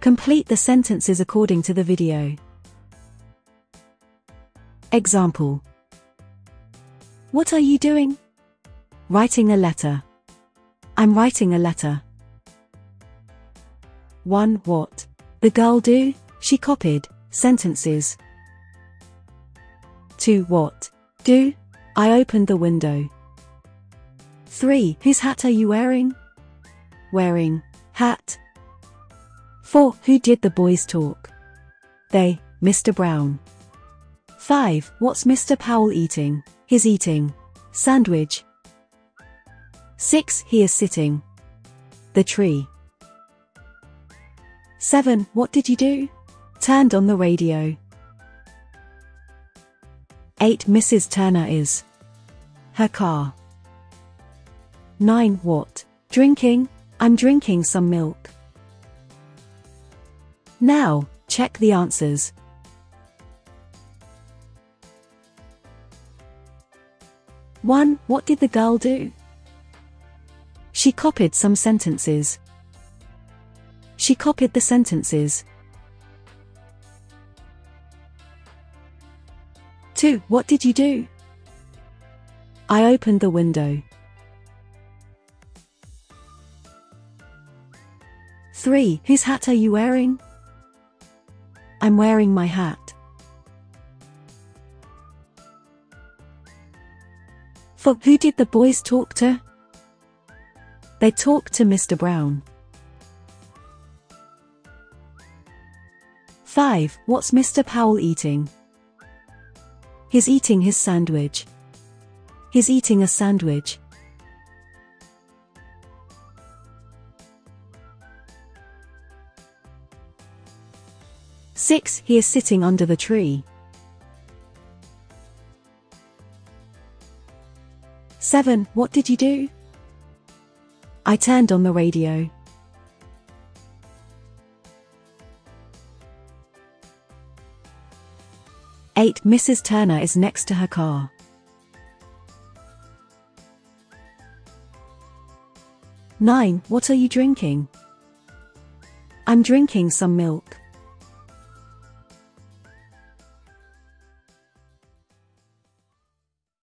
Complete the sentences according to the video. Example. What are you doing? Writing a letter. I'm writing a letter. 1. What? The girl do? She copied. Sentences. 2. What? Do? I opened the window. 3. Whose hat are you wearing? Wearing. Hat. 4. Who did the boys talk? They, Mr. Brown. 5. What's Mr. Powell eating? He's eating. Sandwich. 6. He is sitting. The tree. 7. What did you do? Turned on the radio. 8. Mrs. Turner is. Her car. 9. What? Drinking? I'm drinking some milk. Now, check the answers. One, what did the girl do? She copied some sentences. She copied the sentences. 2. What did you do? I opened the window. 3. Whose hat are you wearing? I'm wearing my hat. For Who did the boys talk to? They talked to Mr. Brown. 5. What's Mr. Powell eating? He's eating his sandwich. He's eating a sandwich. Six, he is sitting under the tree. Seven, what did you do? I turned on the radio. 8. Mrs. Turner is next to her car. Nine. What are you drinking? I'm drinking some milk.